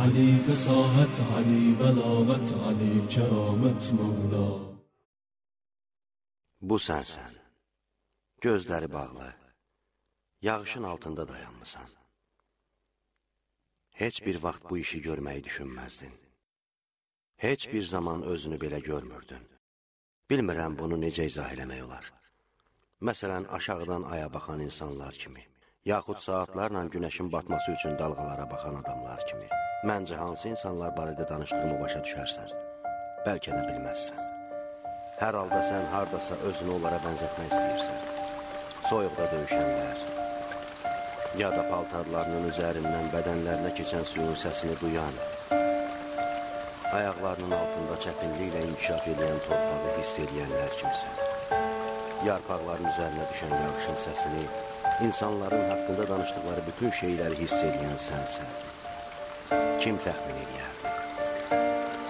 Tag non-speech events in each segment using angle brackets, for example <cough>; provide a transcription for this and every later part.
علی فساحت علی بلاغت علی کرامت مولا Bu sənsən. Gözləri bağlı. Yağışın altında dayanmısan. Heç bir vaxt bu işi görməyi düşünməzdin. Heç bir zaman özünü belə görmürdün. Bilmirəm bunu necə izah eləmək olar. Məsələn, aşağıdan aya baxan insanlar kimi, yaxud saatlarla günəşin batması üçün dalğalara baxan adamlar kimi. Məncə, hansı insanlar barədə danışdığımı başa düşərsən, bəlkə də bilməzsən. Hər halda sən hardasa özünü onlara bənzətmək istəyirsən. Soyuqda döyüşənlər, ya da paltarlarının üzərindən bədənlərinə keçən suyun səsini duyan, ayaqlarının altında çətinliklə inkişaf edən torpağı hiss edənlər kimisən. Yarpaqların üzərinə düşən yağışın səsini, insanların haqqında danışdıqları bütün şeyləri hiss edən sənsən. Kim təxmin edərdi?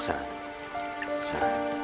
Sən, sən.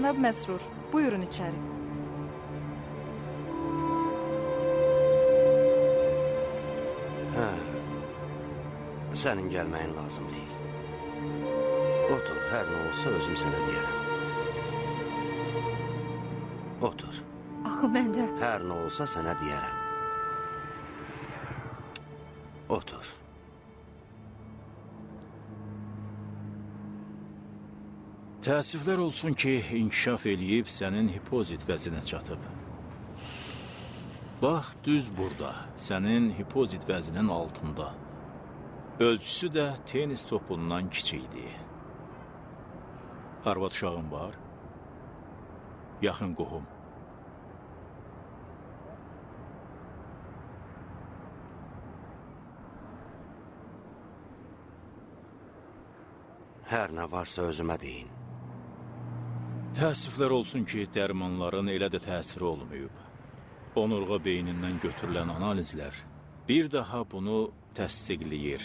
Cənab Məsrur, buyurun içəri. Hə, sənin gəlməyin lazım deyil. Otur, hər nə olsa özüm sənə deyərəm. Otur, Axı mən də hər nə olsa sənə deyərəm. Təəssüflər olsun ki, inkişaf eləyib sənin hipozit vəzinə çatıb. Bax, düz burada, sənin hipozit vəzinin altında. Ölçüsü də tenis topundan kiçikdir. Arvad uşağın var? Yaxın qohum. Hər nə varsa özümə deyin. Təəssüflər olsun ki, dərmanların elə də təsiri olmayıb. Onurğa beynindən götürülən analizlər bir daha bunu təsdiqləyir.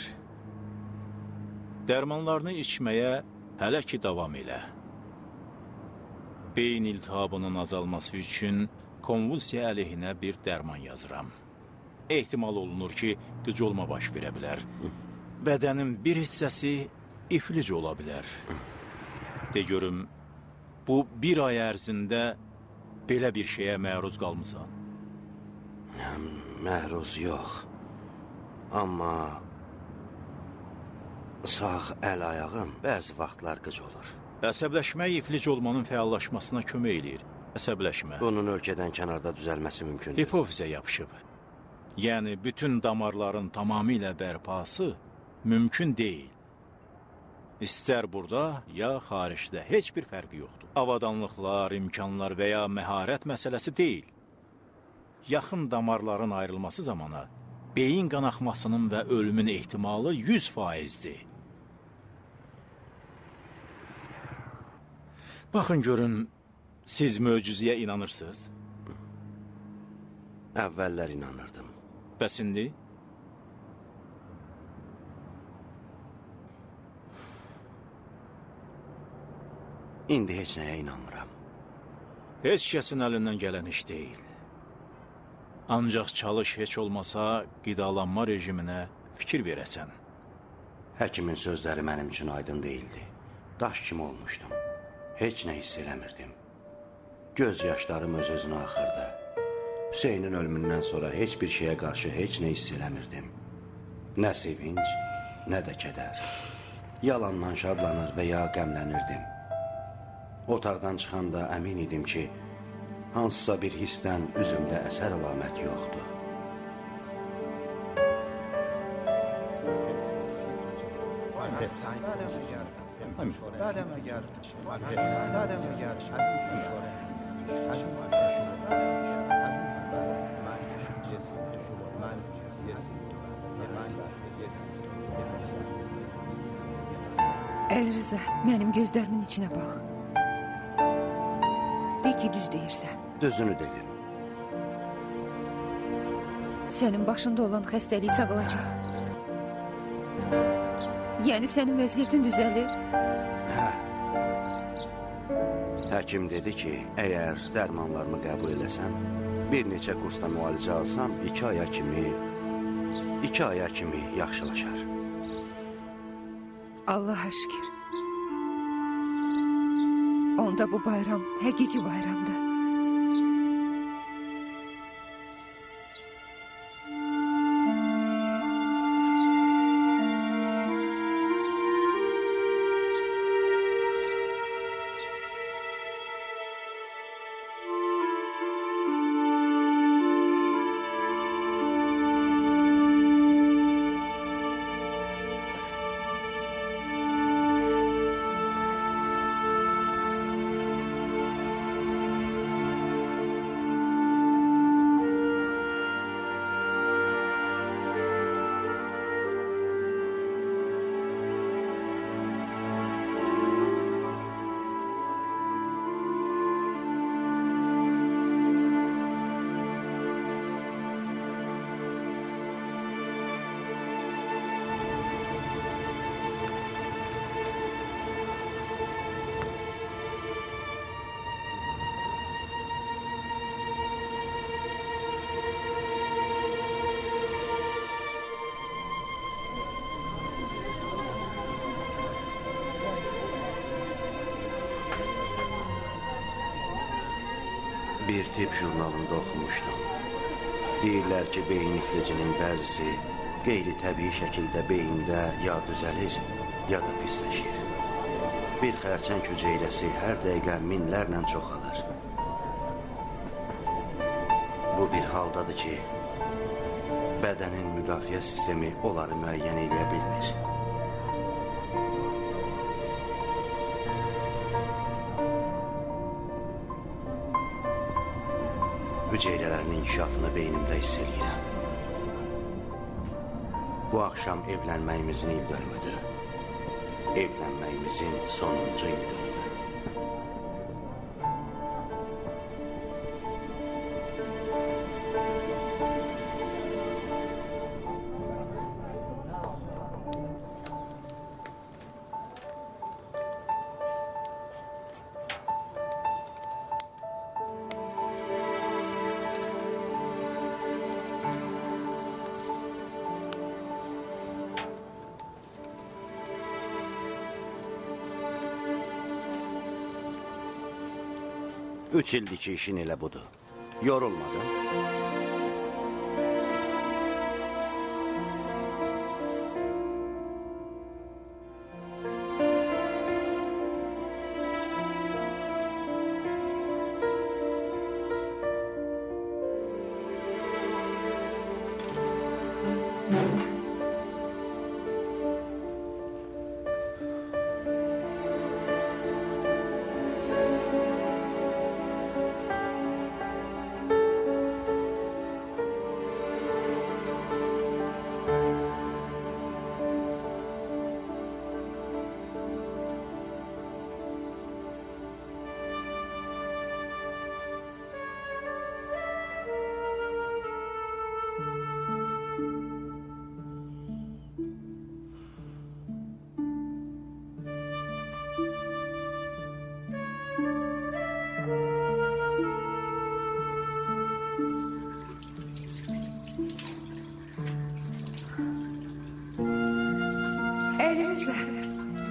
Dərmanlarını içməyə hələ ki davam elə. Beyin iltihabının azalması üçün konvulsiya əleyhinə bir dərman yazıram. Ehtimal olunur ki, qıcolma baş verə bilər. Bədənin bir hissəsi iflic ola bilər. De görüm, bu bir ay ərzində belə bir şeyə məruz qalmısan. Məhruz yox. Amma sağ əl ayağım bəzi vaxtlar qıc olur. Əsəbləşmək iflic olmanın fəallaşmasına kömək eləyir. Əsəbləşmə. Bunun ölkədən kənarda düzəlməsi mümkündür. Hipofizə yapışıb. Yəni bütün damarların tamamilə bərpası mümkün deyil. İstər burada, ya xaricdə heç bir fərqi yoxdur. Avadanlıqlar, imkanlar və ya məharət məsələsi deyil. Yaxın damarların ayrılması zamanı beyin qanaxmasının və ölümün ehtimalı 100 faizdir. Baxın görün, siz möcüzəyə inanırsınız? Əvvəllər inanırdım. Bəs indi? İndi heç nəyə inanmıram. Heç kəsin əlindən gələn iş deyil. Ancaq çalış heç olmasa qidalanma rejiminə fikir verəsən. Həkimin sözləri mənim üçün aydın deyildi. Daş kimi olmuşdum. Heç nə hiss eləmirdim. Göz yaşlarım öz-özünə axırdı. Hüseynin ölümündən sonra heç bir şeyə qarşı heç nə hiss eləmirdim. Nə sevinç, nə də kədər. Yalandan şadlanır və ya qəmlənirdim. Otaqdan çıxanda əmin idim ki, hansısa bir hissdən üzümdə əsər əlamət yoxdur. Elriza, mənim gözlərimin içinə bax. Ki, düz deyirsən. Düzünü dedim. Sənin başında olan xəstəlik sağalacaq. Yəni sənin vəziyyətin düzəlir. Hə. Həkim dedi ki, əgər dərmanlarımı qəbul eləsəm, bir neçə kursda müalicə alsam, iki aya kimi, iki aya kimi yaxşılaşar. Allaha şükür. Onda bu bayram həqiqi bayramdır. Bir tip jurnalında oxumuşdum. Deyirlər ki, beyin iflicinin bəzisi qeyri-təbii şəkildə beyində ya düzəlir, ya da pisləşir. Bir xərçəng hüceyrəsi hər dəqiqə minlərlə çoxalır. Bu bir haldadır ki, bədənin müdafiə sistemi onları müəyyən edə bilmir. hücrelerinin inkişafını beynimde hissediyorum. Bu akşam evlenməyimizin il dönümüdür. Evlənməyimizin sonuncu il. Üç ildir ki işin elə budur. Yorulmadın?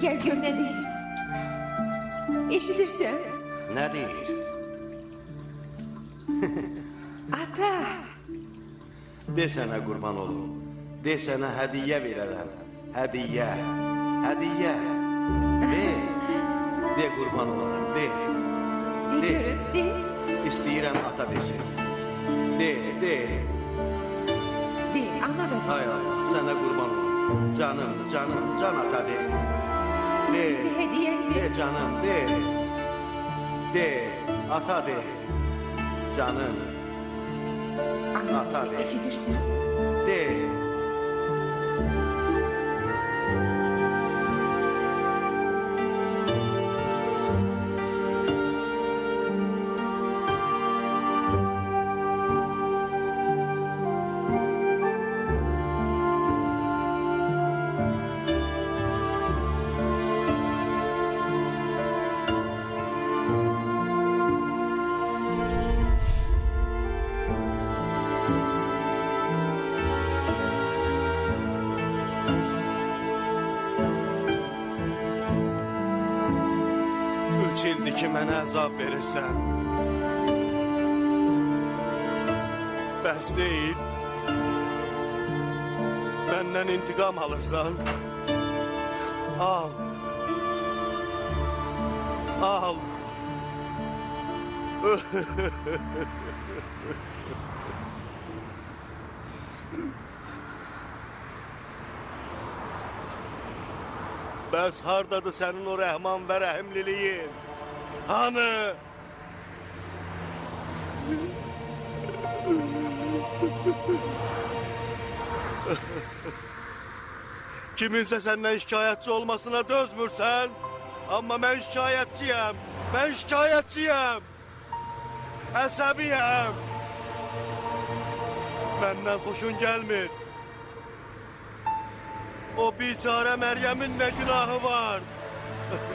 Gəl gör nə deyir. Eşidirsən? Nə deyir? <laughs> Ata, Desənə qurban olum. Desənə hədiyyə verərəm. Hədiyyə. Hədiyyə. De. De qurban olaram, de. de görüm, de. İstəyirəm ata desin. De, de. De, ana da de. Ay ay, sənə qurban olum. Canım, canım, can ata de. De, De, hediyeni de ver. canım, de. De, ata de. Canım, Ana, Ata de. eşidirsin. de. İldir ki mənə əzab verirsən. Bəs deyil. Məndən intiqam alırsan. Al. Al. <laughs> Bəs hardadır sənin o rəhman və rəhimliliyin? Hanı? Kiminsə səndən şikayətçi olmasına dözmürsən. Amma mən şikayətçiyəm. Mən şikayətçiyəm. Əsəbiyəm. Məndən xoşun gəlmir. O biçare Məryəmin nə günahı var? <laughs>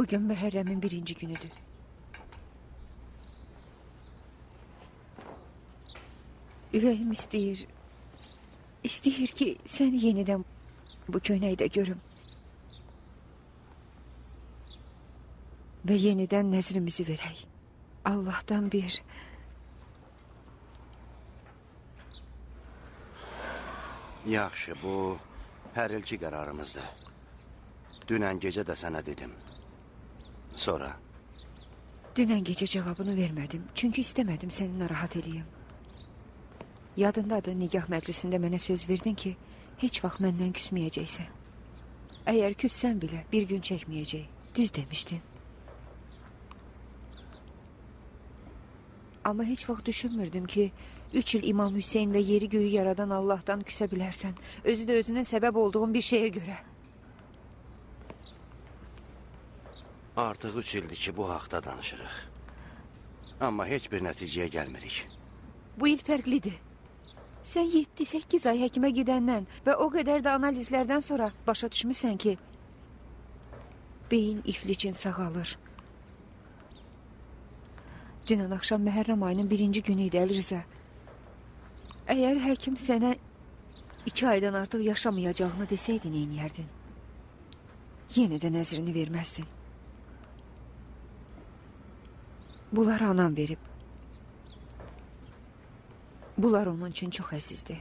Bugün Məhərrəmin birinci günüdür. Ürəyim istəyir. İstəyir ki, səni yenidən bu köynəkdə görüm. Və yenidən nəzrimizi verək. Allahdan bir Yaxşı, bu hər ilki qərarımızdır. Dünən gecə də sənə dedim. Sonra Dünən gecə cavabını vermədim. Çünki istəmədim səni narahat eləyim. Yadındadır, nigah məclisində mənə söz verdin ki, heç vaxt məndən küsməyəcəksən. Əgər küssən belə bir gün çəkməyəcək. Düz demişdin. Amma heç vaxt düşünmürdüm ki, üç il İmam Hüseyin və yeri göyü yaradan Allahdan küsə bilərsən. Özü də özünün səbəb olduğun bir şeyə görə. Artıq üç ildir ki, bu haqda danışırıq. Amma heç bir nəticəyə gəlmirik. Bu il fərqlidir. Sən 7-8 ay həkimə gedəndən və o qədər də analizlərdən sonra başa düşmüsən ki, beyin iflicin sağalır. Dünən axşam Məhərrəm ayının birinci günü idi Əli Rıza. Əgər həkim sənə iki aydan artıq yaşamayacağını desəydi, neyniyərdin? Yenə də nəzrini verməzdin. Bunları anam verib. Bunlar onun üçün çox əzizdir.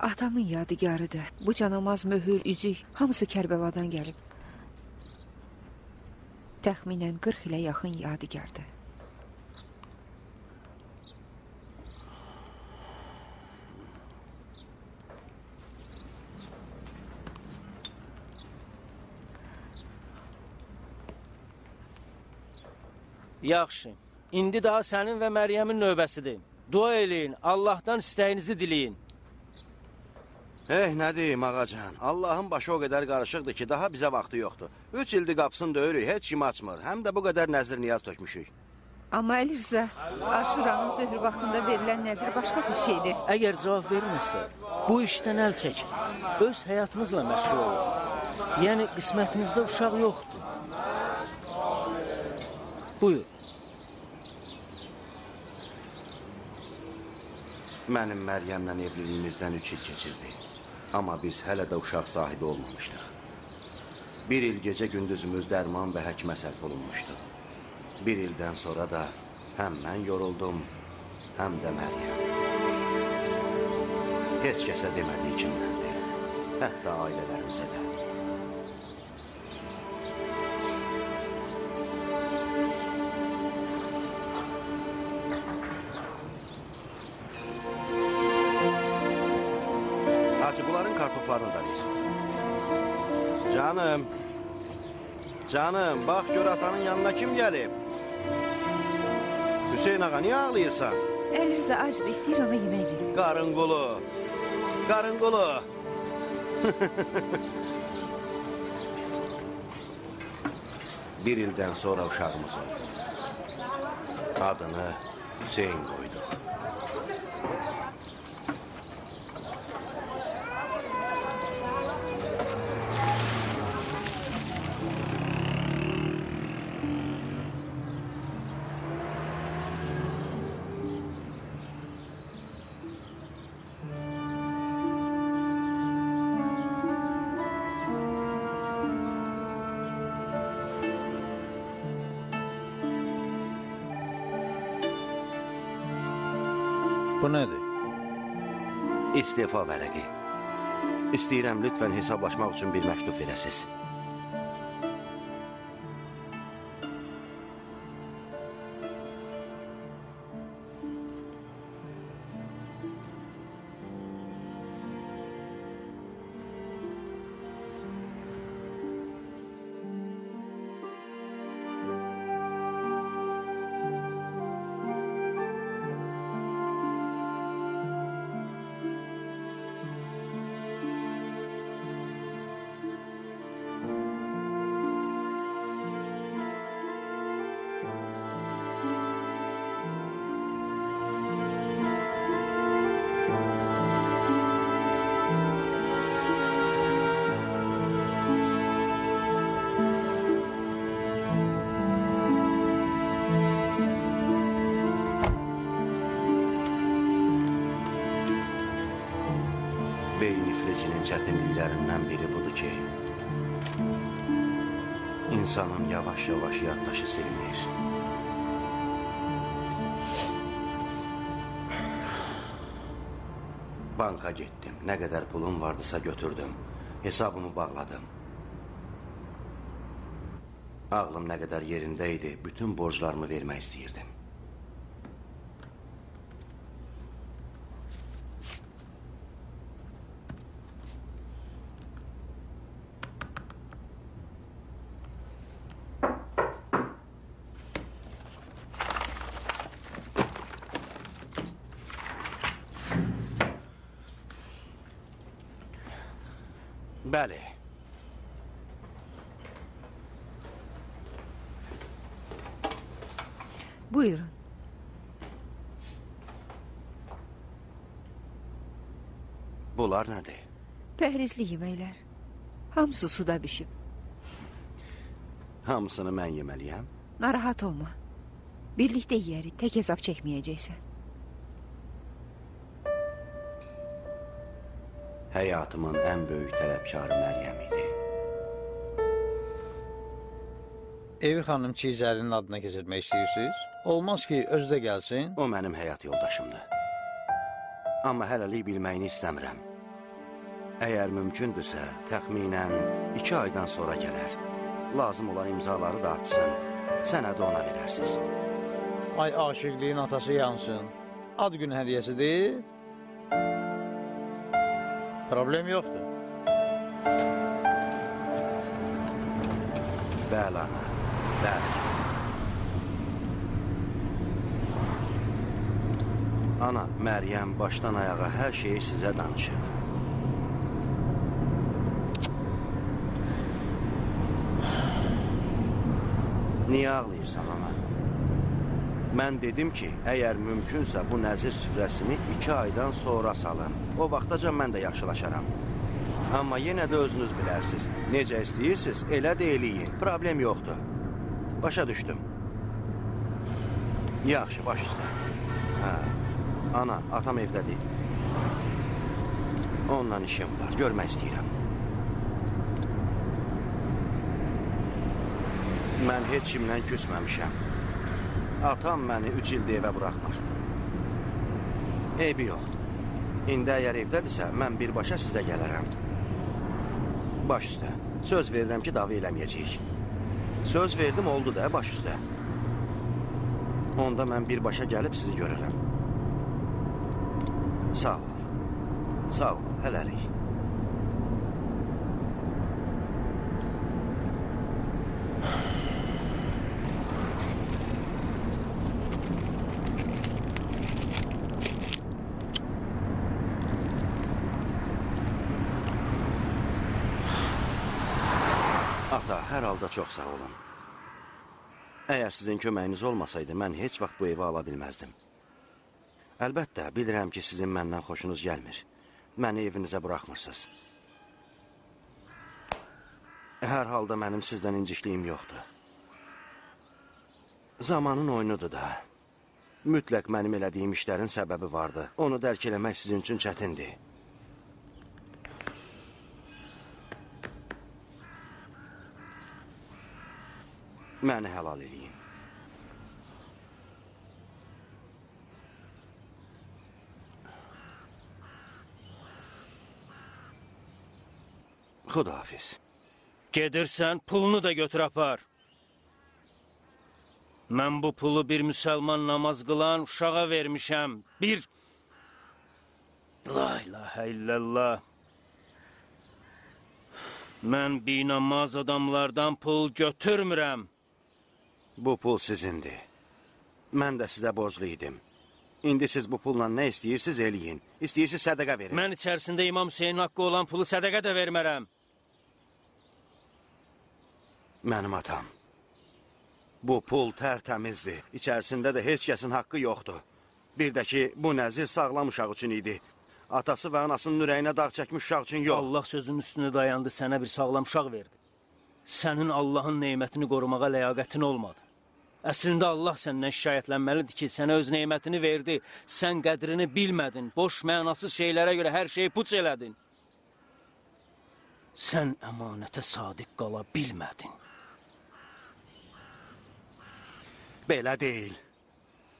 Atamın yadigarıdır. Bu canamaz möhür, üzük hamısı Kərbəladan gəlib. Təxminən 40 ilə yaxın yadigardır. Yaxşı. İndi daha sənin və Məryəmin növbəsidir. Dua eləyin, Allahdan istəyinizi diləyin. Eh, nə deyim ağacan, Allahın başı o qədər qarışıqdır ki, daha bizə vaxtı yoxdur. Üç ildir qapısını döyürük, heç kim açmır. Həm də bu qədər nəzir niyaz tökmüşük. Amma Əli Rza, Aşuranın zöhr vaxtında verilən nəzir başqa bir şeydir. Əgər cavab verməsə, bu işdən əl çəkin. Öz həyatınızla məşğul olun. Yəni qismətinizdə uşaq yoxdur. Buyur. Mənim Məryəmlə evliliyimizdən üç il keçirdi. Amma biz hələ də uşaq sahibi olmamışdıq. Bir il gecə gündüzümüz dərman və həkimə sərf olunmuşdu. Bir ildən sonra da həm mən yoruldum, həm də Məryəm. Heç kəsə demədiyi kimdəndir. Hətta ailələrimizə də. Canım, bak gör atanın yanına kim gelip. Hüseyin ağa, niye ağlayırsan? Əli Rza acdır, istəyir ona yemək verim. Qarın qulu. Qarın qulu. <laughs> Bir ildən sonra uşağımız oldu. Adını Hüseyin qoyduq. Bu nədir? İstefa vərəqi. İstəyirəm lütfən hesablaşmaq üçün bir məktub verəsiz. işinin çetinliklerinden biri budur ki, insanın yavaş yavaş yaddaşı silinir. Banka gittim. Ne kadar pulum vardısa götürdüm. Hesabımı bağladım. Ağlım ne kadar yerindeydi. Bütün borçlarımı vermek istiyordum. Bunlar nədir? Pəhrizli yeməklər. Hamısı suda bişib. Hamısını mən yeməliyəm. Narahat olma. Birlikdə yeyərik, tək hesab çəkməyəcəksən. Həyatımın ən böyük tələbkarı Məryəm idi. Evi xanım Çizərinin adına keçirmək istəyirsiniz? Olmaz ki, özü də gəlsin. O mənim həyat yoldaşımdır. Amma hələlik bilməyini istəmirəm. Əgər mümkündürsə, təxminən iki aydan sonra gələr. Lazım olan imzaları da atsın. Sənədi ona verərsiz. Ay aşıqliyin atası yansın. Ad günü hədiyyəsidir. Problem yoxdur. Bəli ana, bəli. Ana, Məryəm başdan ayağa hər şeyi sizə danışıb. Niyə ağlayırsan ana? Mən dedim ki, əgər mümkünsə bu nəzir süfrəsini iki aydan sonra salın. O vaxtaca mən də yaxşılaşaram. Amma yenə də özünüz bilərsiniz. Necə istəyirsiniz, elə də eləyin. Problem yoxdur. Başa düşdüm. Yaxşı, baş üstə. Hə. Ana, atam evdədir. Onunla işim var, görmək istəyirəm. Mən heç kimlə küsməmişəm. Atam məni üç ildə evə buraxmır. Eybi yox. İndi əgər evdədirsə, mən birbaşa sizə gələrəm. Baş üstə. Söz verirəm ki, dava eləməyəcəyik. Söz verdim, oldu da, baş üstə. Onda mən birbaşa gəlib sizi görürəm. Sağ ol. Sağ ol, hələlik. Ata, hər halda çox sağ olun. Əgər sizin köməyiniz olmasaydı, mən heç vaxt bu evi ala bilməzdim. Əlbəttə, bilirəm ki, sizin məndən xoşunuz gəlmir. Məni evinizə buraxmırsınız. Hər halda mənim sizdən incikliyim yoxdur. Zamanın oyunudur da. Mütləq mənim elədiyim işlərin səbəbi vardı. Onu dərk eləmək sizin üçün çətindir. Məni helal eləyin. Xudahafiz. Gedirsən, pulunu da götür apar. Mən bu pulu bir müsəlman namaz qılan uşağa vermişəm. Bir... La ilahə illallah. Mən binamaz adamlardan pul götürmürəm. Bu pul sizindir. Mən də sizə borclu idim. İndi siz bu pulla nə istəyirsiniz eləyin. İstəyirsiniz sədəqə verin. Mən içərisində İmam Hüseynin haqqı olan pulu sədəqə də vermərəm. Mənim atam. Bu pul tərtəmizdir. İçərisində də heç kəsin haqqı yoxdur. Bir də ki, bu nəzir sağlam uşaq üçün idi. Atası və anasının ürəyinə dağ çəkmiş uşaq üçün yox. Allah sözünün üstünə dayandı, sənə bir sağlam uşaq verdi. Sənin Allahın neymətini qorumağa ləyaqətin olmadı. Əslində Allah səndən şikayətlənməlidir ki, sənə öz neymətini verdi, sən qədrini bilmədin, boş mənasız şeylərə görə hər şeyi puç elədin. Sən əmanətə sadiq qala bilmədin. Belə deyil.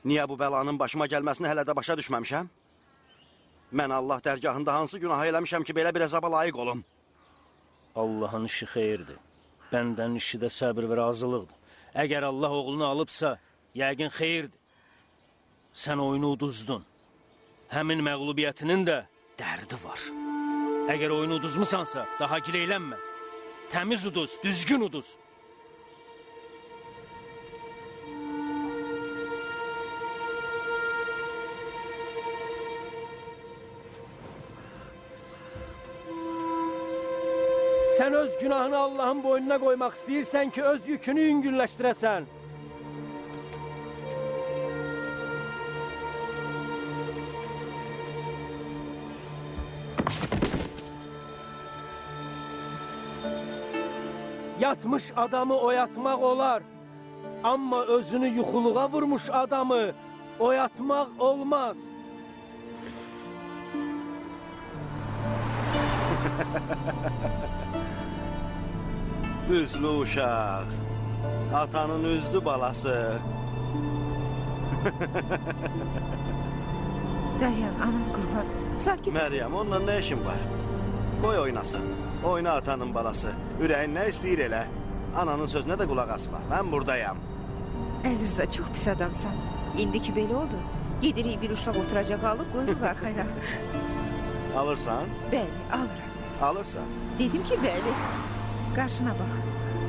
Niyə bu bəlanın başıma gəlməsini hələ də başa düşməmişəm? Mən Allah dərgahında hansı günahı eləmişəm ki, belə bir əzaba layiq olum? Allahın işi xeyirdir. Bəndənin işi də səbr və razılıqdır. Əgər Allah oğlunu alıbsa, yəqin xeyirdir. Sən oyunu uduzdun. Həmin məğlubiyyətinin də dərdi var. Əgər oyunu uduzmusansa, daha gileylənmə. Təmiz uduz, düzgün uduz. Sən öz günahını Allahın boynuna qoymaq istəyirsən ki, öz yükünü yüngülləşdirəsən. Yatmış adamı oyatmaq olar. Amma özünü yuxuluğa vurmuş adamı oyatmaq olmaz. <laughs> Üzlü uşaq. Atanın üzdü balası. <laughs> Dayan, anam qurban. Sakit. Məryəm, onunla nə işin var? Qoy oynasın. Oyna atanın balası. Ürəyin nə istəyir elə? Ananın sözünə də qulaq asma. Mən buradayam. Əlirza çox pis adamsan. İndiki belə oldu. Gedirik bir uşaq oturacaq alıb qoyuruq arxaya. <laughs> Alırsan? Bəli, alıram. Alırsan. Dedim ki, bəli. Qarşına bax.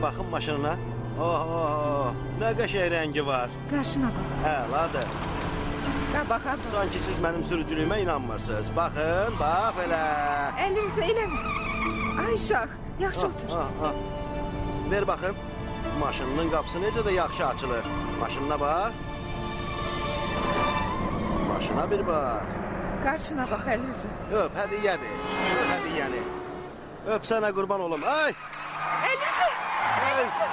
Baxın maşınına. Oho, nə qəşəng rəngi var. Qarşına bax. Əladır. Mən baxardım. Sanki siz mənim sürücülüyümə inanmırsınız. Baxın, bax belə. Əli Rıza eləmə. Ay şax, yaxşı otur. Ah, ah. Ver baxım. Maşınının qapısı necə də yaxşı açılır. Maşınına bax. Maşına bir bax. Qarşına bax Əli Rıza. Öp, hədiyyədir. Öp hədiyyəni. Öp sənə qurban olum. Ay! Rıza!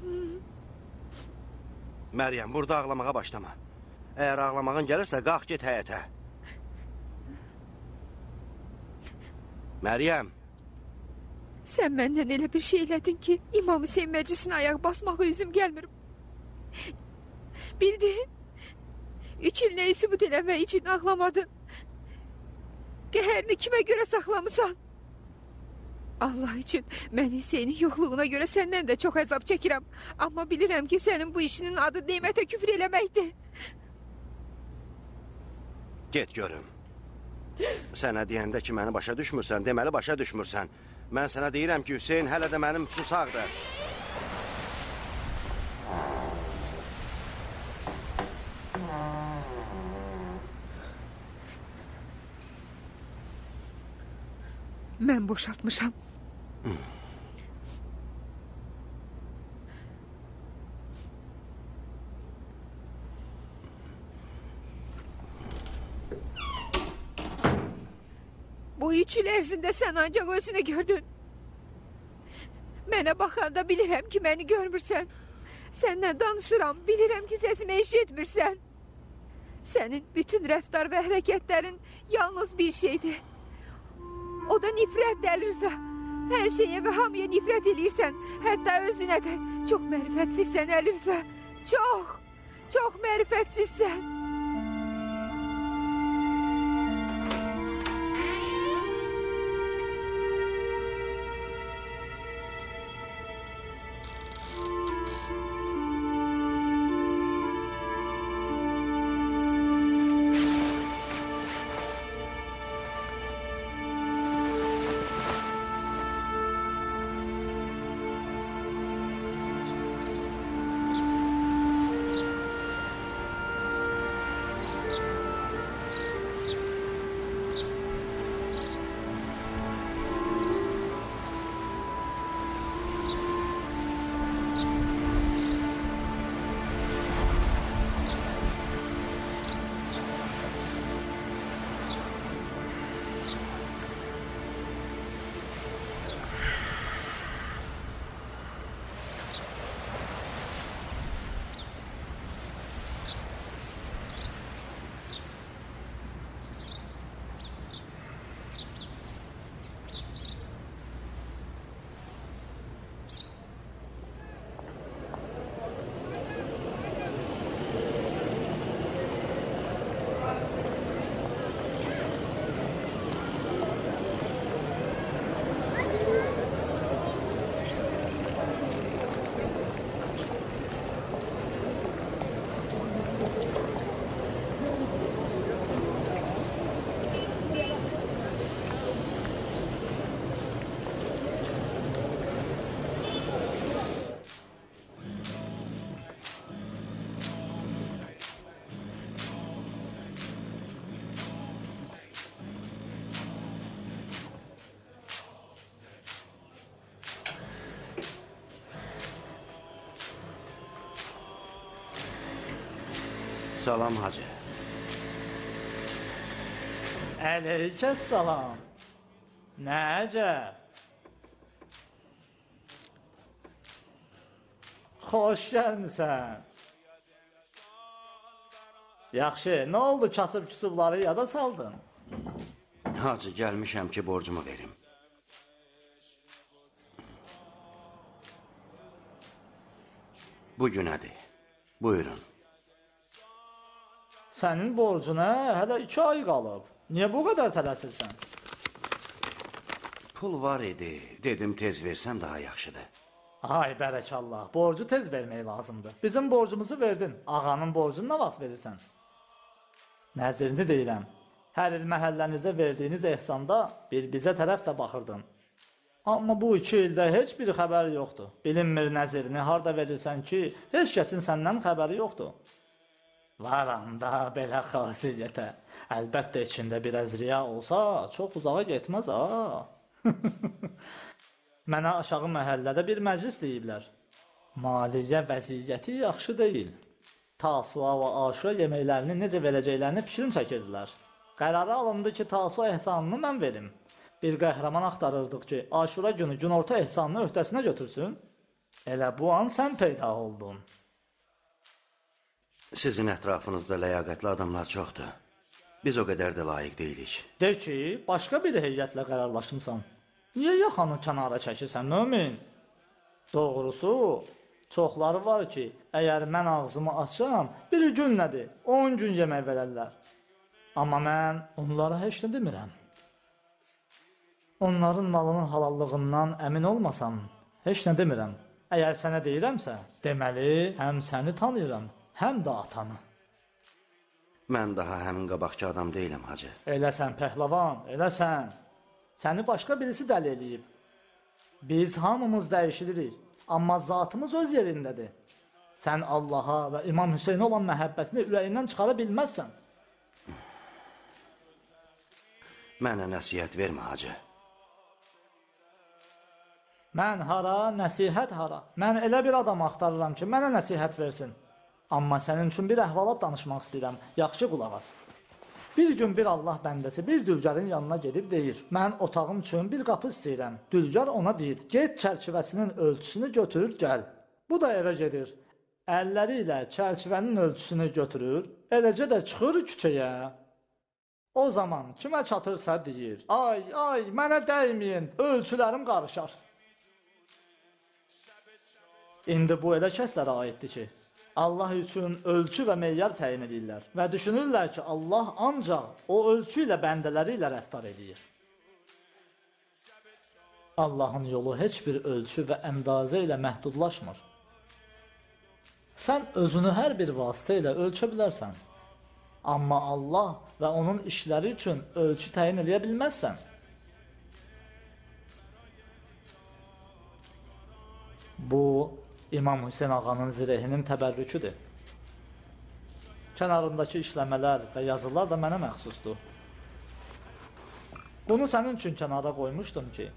Ay! Məryəm, burada ağlamağa başlama. Əgər ağlamağın gəlirsə, qalx get həyətə. Məryəm, Sən məndən elə bir şey elədin ki, İmam Hüseyin məclisinə ayaq basmağa üzüm gəlmir. Bildin? Üç il nəyi sübut eləmək üçün ağlamadın. Qəhərini kimə görə saxlamısan? Allah üçün mən Hüseynin yoxluğuna görə səndən də çox əzab çəkirəm. Amma bilirəm ki, sənin bu işinin adı nemətə küfr eləməkdir. get görüm. Sənə deyəndə ki, məni başa düşmürsən, deməli başa düşmürsən. Mən sənə deyirəm ki, Hüseyn hələ də mənim üçün sağdır. Mən boşaltmışam. Bu üç il ərzində sən ancaq özünü gördün. Mənə baxanda bilirəm ki, məni görmürsən. Səndən danışıram, bilirəm ki, səsimi eşitmirsən. Sənin bütün rəftar və hərəkətlərin yalnız bir şeydir. O da nifrət dəlirsə. Hər şeyə və hamıya nifrət eləyirsən. Hətta özünə də çox mərifətsizsən Əlirsə. Çox, çox mərifətsizsən. Salam hacı. Əleyhissalam. Nə əcəb. Xoş gəlmisən. Yaxşı, nə oldu kasıb küsubları yada saldın? Hacı, gəlmişəm ki, borcumu verim. Bu günədir. Buyurun. Sənin borcuna hələ iki ay qalıb. Niyə bu qədər tələsirsən? Pul var idi. Dedim tez versəm daha yaxşıdır. Ay bərəkallah, borcu tez vermək lazımdır. Bizim borcumuzu verdin. Ağanın borcunu nə vaxt verirsən? Nəzirini deyirəm. Hər il məhəllənizdə verdiyiniz ehsanda bir bizə tərəf də baxırdın. Amma bu iki ildə heç bir xəbər yoxdur. Bilinmir nəzirini harda verirsən ki, heç kəsin səndən xəbəri yoxdur. Varam da belə xasiyyətə. Əlbəttə içində biraz riya olsa, çox uzağa getməz ha. <laughs> Mənə aşağı məhəllədə bir məclis deyiblər. Maliyyə vəziyyəti yaxşı deyil. Tasua və aşura yeməklərini necə verəcəklərini fikrin çəkirdilər. Qərarı alındı ki, Tasua ehsanını mən verim. Bir qəhrəman axtarırdıq ki, aşura günü günorta ehsanını öhdəsinə götürsün. Elə bu an sən peyda oldun. Sizin ətrafınızda ləyaqətli adamlar çoxdur. Biz o qədər də layiq deyilik. De ki, başqa bir heyətlə qərarlaşmısan. Niyə yaxanı kənara çəkirsən, mömin? Doğrusu, çoxları var ki, əgər mən ağzımı açsam, bir gün nədir, 10 gün yemək verərlər. Amma mən onlara heç nə demirəm. Onların malının halallığından əmin olmasam, heç nə demirəm. Əgər sənə deyirəmsə, deməli, həm səni tanıyıram, həm də atanı. Mən daha həmin qabaqçı adam deyiləm, hacı. Eləsən pəhləvan, eləsən. Səni başqa birisi dəli eləyib. Biz hamımız dəyişilirik, amma zatımız öz yerindədir. Sən Allaha və İmam Hüseynə olan məhəbbətini ürəyindən çıxara bilməzsən. Mənə nəsihət vermə, hacı. Mən hara, nəsihət hara. Mən elə bir adam axtarıram ki, mənə nəsihət versin. Amma sənin üçün bir əhvalat danışmaq istəyirəm. Yaxşı qulaq as. Bir gün bir Allah bəndəsi bir dülgərin yanına gedib deyir: "Mən otağım üçün bir qapı istəyirəm." Dülgər ona deyir: "Get çərçivəsinin ölçüsünü götür, gəl." Bu da evə gedir. Əlləri ilə çərçivənin ölçüsünü götürür, eləcə də çıxır küçəyə. O zaman kimə çatırsa deyir: "Ay, ay, mənə dəyməyin, ölçülərim qarışar." İndi bu elə kəslərə aiddir ki, Allah üçün ölçü və meyar təyin edirlər və düşünürlər ki, Allah ancaq o ölçü ilə bəndələri ilə rəftar edir. Allahın yolu heç bir ölçü və əndazə ilə məhdudlaşmır. Sən özünü hər bir vasitə ilə ölçə bilərsən. Amma Allah və onun işləri üçün ölçü təyin edə bilməzsən. Bu İmam Hüseyn ağanın zirehinin təbərrüküdür. Kənarındakı işləmələr və yazılar da mənə məxsusdur. Bunu sənin üçün kənara qoymuşdum ki,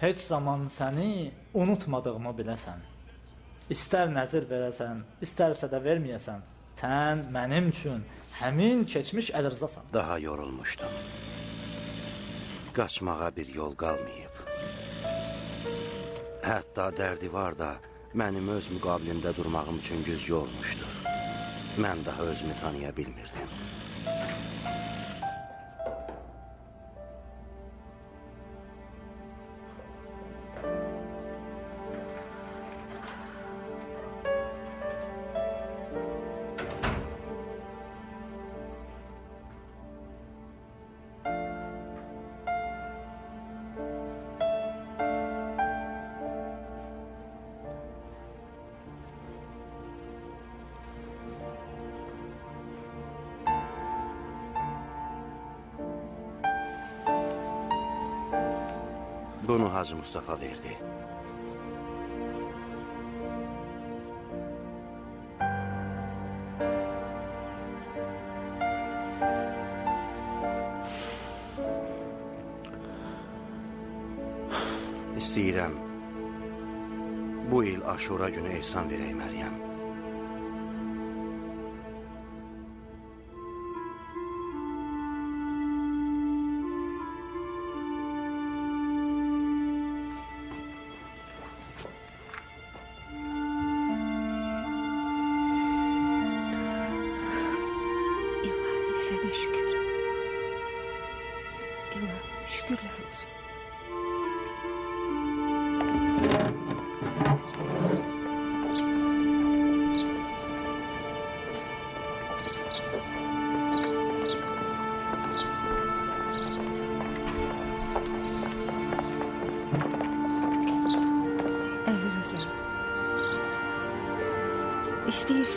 heç zaman səni unutmadığımı biləsən. İstər nəzir verəsən, istərsə də verməyəsən, sən mənim üçün həmin keçmiş Əlirzasan. Daha yorulmuşdum. Qaçmağa bir yol qalmayıb. Hətta dərdi var da, mənim öz müqabilimdə durmağım üçün güzgü olmuşdur. Mən daha özümü tanıya bilmirdim. Bunu Hacı Mustafa verdi. İstəyirəm bu il Aşura günü ehsan verək Məryəm.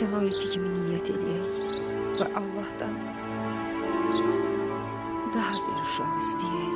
İstəyirsən o ilki kimi niyyət eləyək və Allahdan daha bir uşaq istəyək.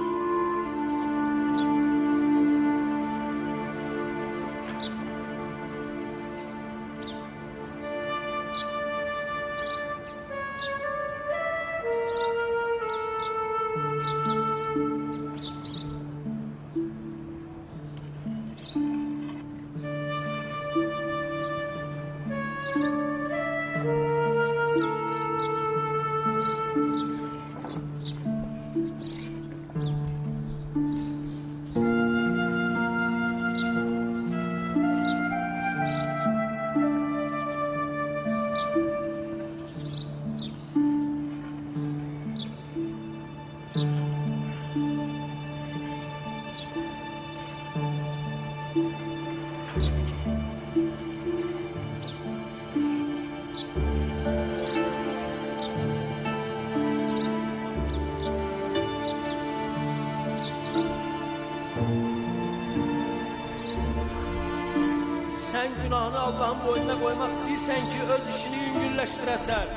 Günahını Allahın boynuna qoymaq istəyirsən ki, öz işini yüngülləşdirəsən.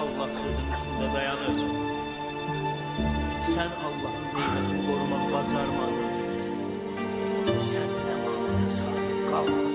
Allah sözün üstündə dayanır. Sən Allahın neymətini qorumaq bacarmadın. Sən əmanətə sadiq qalmadın.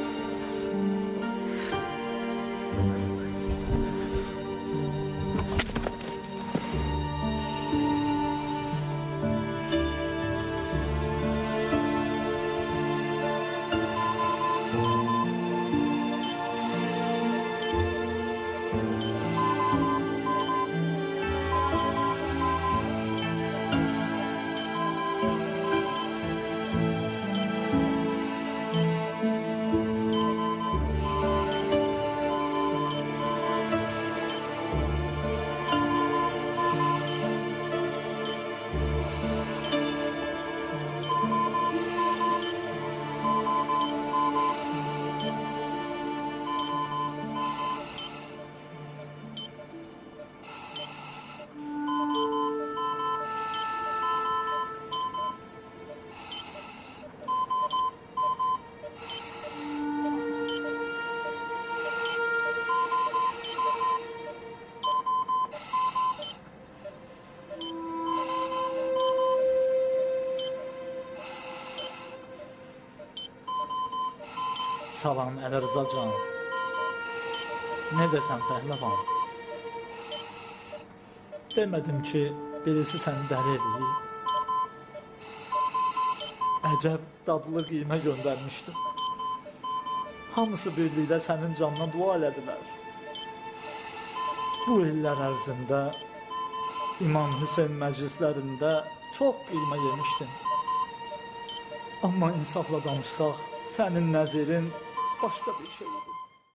Salam Əli Rıza can. Necəsən pəhləvan? Demədim ki, birisi səni dəli edir. Əcəb dadlı qiymə göndərmişdim. Hamısı birlikdə sənin canına dua elədilər. Bu illər ərzində İmam Hüseyn məclislərində çox qiymə yemişdin. Amma insafla danışsaq, sənin nəzirin başqa bir şeydir.